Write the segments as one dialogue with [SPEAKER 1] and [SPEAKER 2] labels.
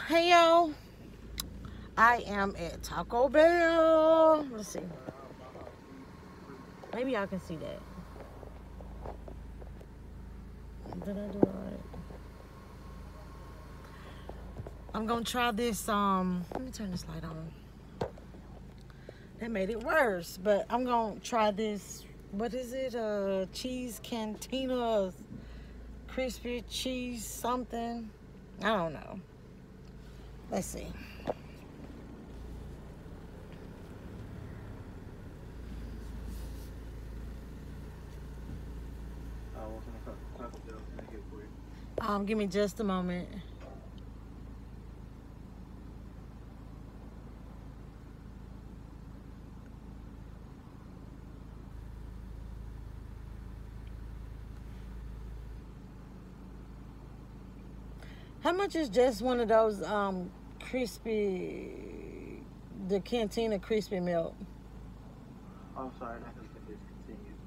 [SPEAKER 1] Hey y'all. I am at Taco Bell. Let's see. Maybe y'all can see that. Did I do it right? I'm gonna try this. Um, let me turn this light on. That made it worse, but I'm gonna try this. What is it? Uh, cheese cantina, crispy cheese something. I don't know. Let's see. Um, give me just a moment. How much is just one of those um crispy the cantina crispy melt?
[SPEAKER 2] I'm sorry, that has been discontinued.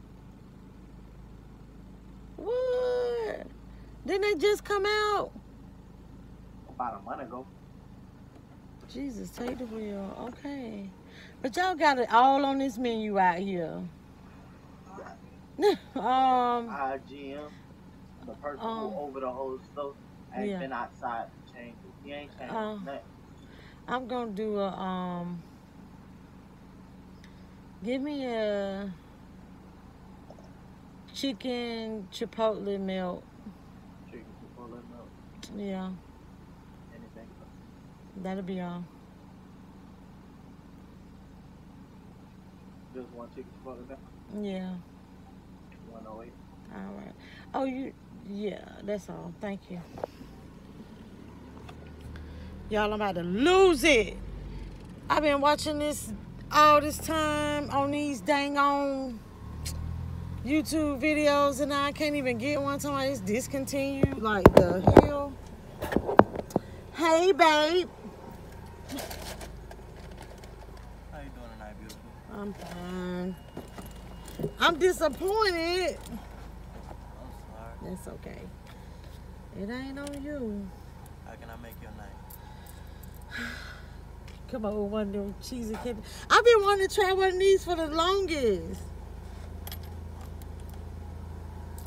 [SPEAKER 1] What? Didn't it just come out?
[SPEAKER 2] About a month ago.
[SPEAKER 1] Jesus, take the wheel. Okay. But y'all got it all on this menu out here. um
[SPEAKER 2] IGM, the person
[SPEAKER 1] Um,
[SPEAKER 2] who over the whole stuff, ain't
[SPEAKER 1] yeah.
[SPEAKER 2] been outside to change it. He ain't changed
[SPEAKER 1] Uh,
[SPEAKER 2] nothing.
[SPEAKER 1] I'm gonna do a um give me a chicken chipotle melt.
[SPEAKER 2] Chicken chipotle melt,
[SPEAKER 1] Yeah,
[SPEAKER 2] anything.
[SPEAKER 1] that'll be all.
[SPEAKER 2] Just one chicken chipotle melt,
[SPEAKER 1] Yeah.
[SPEAKER 2] 108.
[SPEAKER 1] All right. Oh, you, yeah, that's all. Thank you. Y'all, I'm about to lose it. I've been watching this all this time on these dang on YouTube videos, and I can't even get one. Time it's discontinued. Like the hell. Hey, babe.
[SPEAKER 2] How you doing tonight, beautiful?
[SPEAKER 1] I'm fine. I'm disappointed.
[SPEAKER 2] I'm sorry.
[SPEAKER 1] That's okay. It ain't on you.
[SPEAKER 2] How can I make your night?
[SPEAKER 1] Come on with one of them cheesy candy. I've been wanting to try one of these for the longest.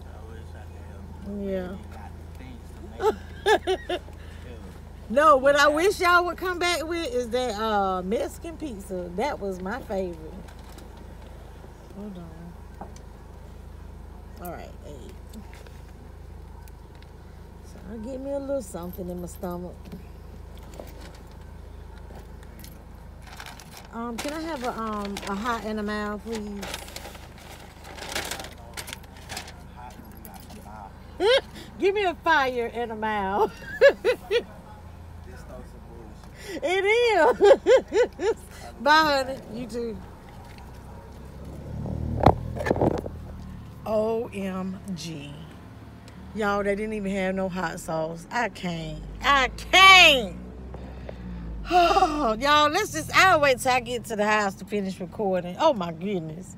[SPEAKER 2] I wish I could help you.
[SPEAKER 1] Yeah.
[SPEAKER 2] You got things to make.
[SPEAKER 1] no, what I wish y'all would come back with is that uh, Mexican pizza. That was my favorite. Hold on. All right, eight. So I'll get me a little something in my stomach. Um, can I have a um a hot and a mild, please? Give me a fire and a mouth. It is. Bye, honey. You too. OMG. Y'all, they didn't even have no hot sauce. I can't. I can't. Oh, y'all, let's just, I'll wait till I get to the house to finish recording. Oh, my goodness.